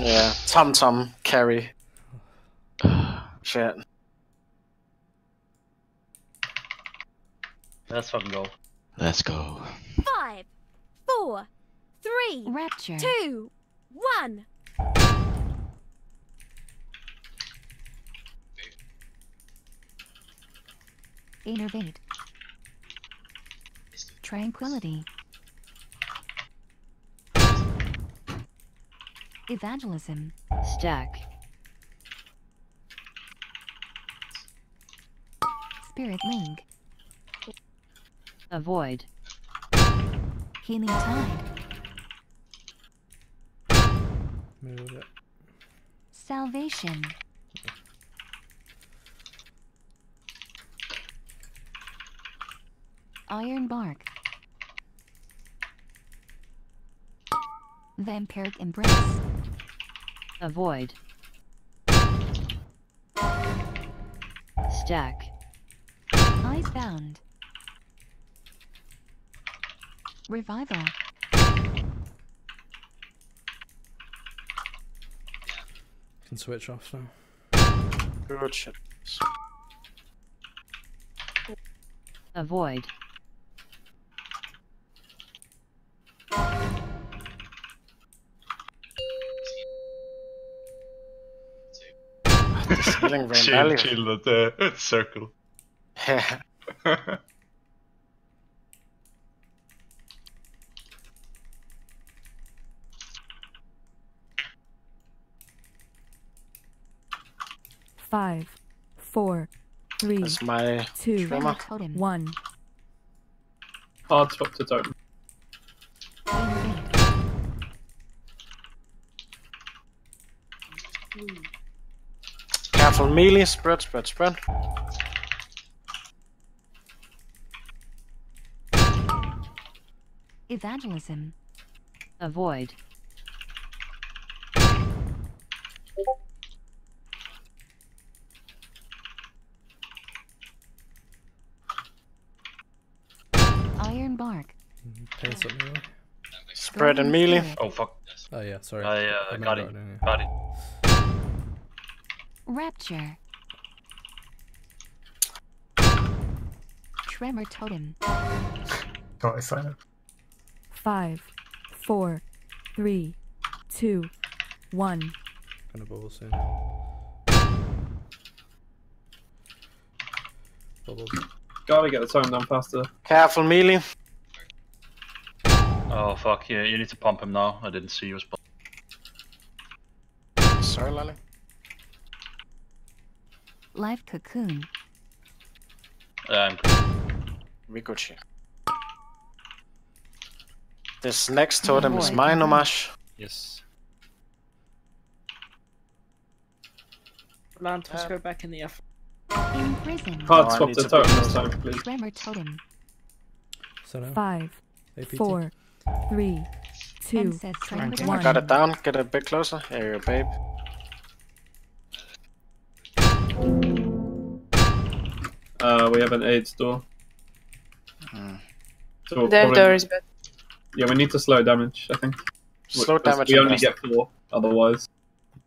Yeah, Tom Tom carry. Shit. Let's fucking go. Let's go. Five, four, three, Rapture. two, one. Innervate. Tranquility. Evangelism. Stack. Spirit link. Avoid. Healing tide. Move it. Salvation. Iron bark. Vampiric embrace. Avoid. Stack. Icebound. Revival. Can switch off now. Good shit. Avoid. This healing rain chill, value. chill at the uh, circle. Yeah. Five, four, three, That's my two, one. Hard swap to totem. Innervate. Careful melee. Spread, spread, spread. Evangelism. Avoid. Iron bark. Pay something. Spread and Golden melee. Oh fuck. Oh yeah, sorry. I uh, meant got it. Guardian, yeah. Got it. Rapture. Tremor totem. Totally silent. Five, four, three, two, one. Gonna bubble soon. Bubbles. Gotta get the totem down faster. Careful melee. Oh fuck, yeah, you need to pump him now. I didn't see you spot. Sorry, Lally. Life cocoon. Um, We good. This next totem is Avoid. mine, Omash. Yes. Land, let's go back in the F. Imprison. Hard Oh, swap need to to totem this time, please. Tremor totem. So now. Five, APT. four, three, two, Ancestral I got it down. Get a bit closer. Here you go, babe. Uh, we have an AIDS door. Mm. So we'll Their probably- door is bad. Yeah, we need to slow damage, I think. Slow Because damage. We only rest. get four, otherwise.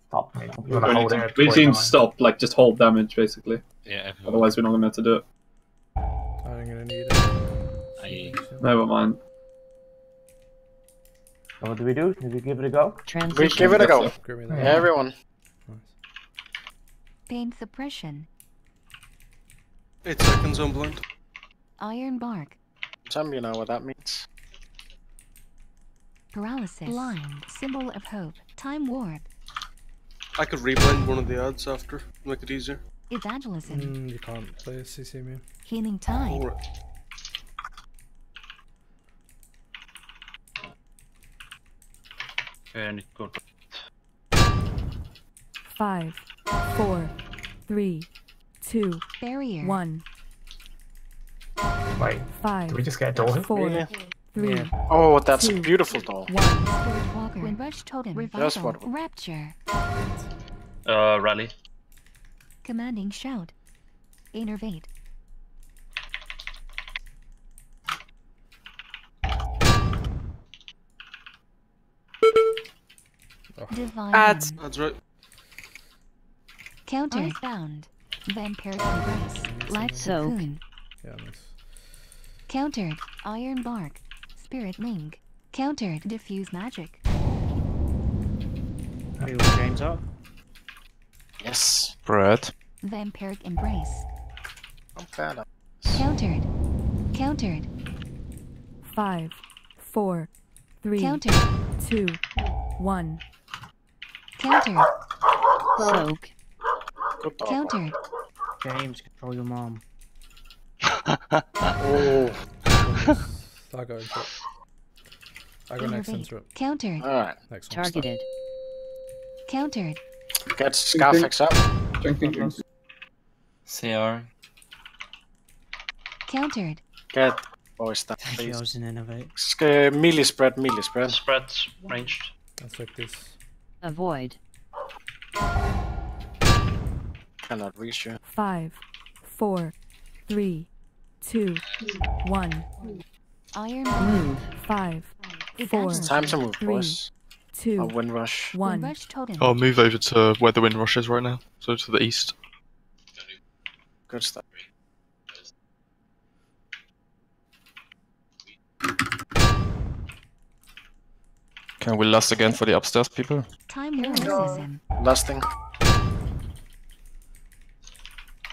Stop me. I'm We gonna need hold to, we for need time. to stop, like, just hold damage, basically. Yeah. Otherwise, we're not gonna be able to do it. I'm gonna need it. I, Never mind. So what do we do? Do we give it a go? Transition. We give it a go. Give me Yeah. that. Everyone. Pain suppression. Eight seconds on blind. Iron bark. Tell me you know what that means. Paralysis. Blind. Symbol of hope. Time warp. I could reblind one of the ads after, make it easier. Evangelism. Mm, you can't play a CC man. Healing tide. Alright. Okay, I need to five, four, three, two, Barrier. one. Wait, Five, did we just get a door? four, Really? three, Oh, that's a beautiful door. one. Spirit walker. Windrush totem. Revival. Just what- Rapture. Uh, rally. Commanding shout. Innervate. Divine Ads. That's right. Counter bound. Vampiric embrace. Life Soak. cocoon. Yeah, nice. Countered. Iron bark. Spirit link. Countered. Diffuse magic. Who will James up? Yes. Bread. Vampiric embrace. Not bad. Countered. Countered. Five, four, three, Countered. two, one. Countered. Soak. Good dog. Countered. James, control your mom. Oh. I go into it. I go next Innervate. into it. Countered. Alright. Next one. Targeted. Countered. Get Scarfix up. Drinking, drinking. CR. Countered. Get boys down, Thank you, I please. was in Innervate. Uh, melee spread, melee spread. Spread's ranged. Let's take this. Avoid. Cannot reach you. Five, four, three, two, one. Iron bark. Move. Five, four, Evangelist. Time to move, Three. boys. two, A wind rush. one. Rush totem. I'll move over to where the wind rush is right now. So to the east. Good stuff. Can we last again for the upstairs people? Time neuroticism. Lusting.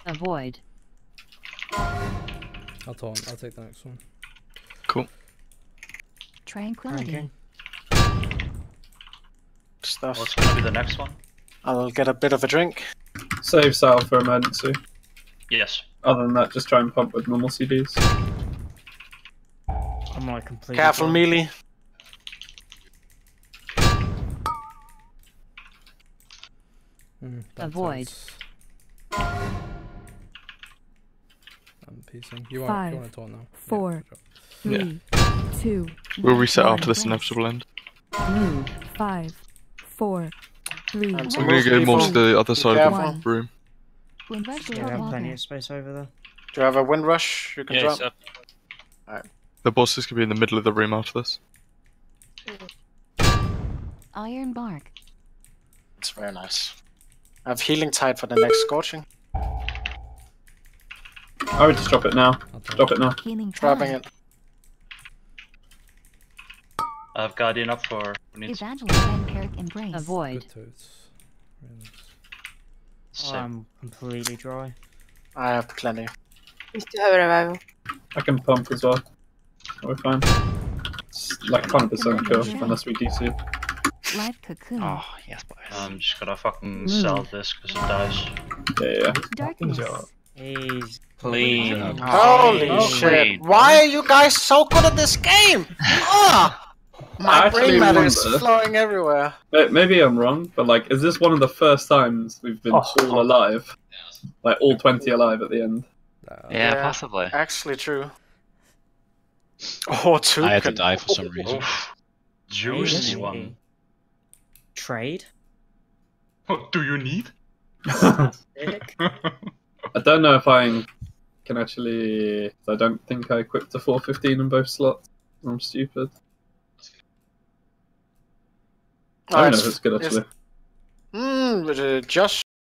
Avoid. I'll taunt. I'll take the next one. Cool. Tranquility. Ranking. Stuff. What's gonna be the next one? I'll get a bit of a drink. Save Sal for emergency. Yes. Other than that, just try and pump with normal CDs. I'm like completely. Careful, gone. melee. Mm, Avoid. sounds- I'm piecing. You want, Five, you want to taunt now? Yeah, four, good job. Three, two, We'll reset one. after this inevitable end. Move. Five, four, three, And I'm gonna move go more to the other side of the room. Wind rush Yeah, we have plenty of space over there. Do you have a wind rush you can Yeah, drop? it's up. The boss is gonna be in the middle of the room after this. Iron bark. It's very nice. I have healing tide for the next scorching. I would just drop it now. I'll. Drop it now. Healing Dropping it. I have Guardian up for who needs Evangelist vampiric embrace. Avoid. Good toads. Really nice. save. Oh, I'm completely dry. I have plenty. We still have a revival. I can pump as well. We're fine. It's like 100% kill unless we DC. Life cocoon. Oh, yes, boys. I'm just gonna mm. fucking sell this because it dies. Yeah, yeah. Darkness. He's Clean. Holy Oh, shit! wait. Why are you guys so good at this game? Ah! My actually brain matter is wonder- flowing everywhere. Maybe I'm wrong, but like, is this one of the first times we've been Oh. all alive? Like all 20 alive at the end? Uh, Yeah, Yeah. possibly. Actually, true. Oh, two. I had to die for some reason. Oof. Juicy one. Trade. What do you need? I don't know if I can actually. I don't think I equipped the 415 in both slots. I'm stupid. I don't know if it's good actually. Hmm, but, uh,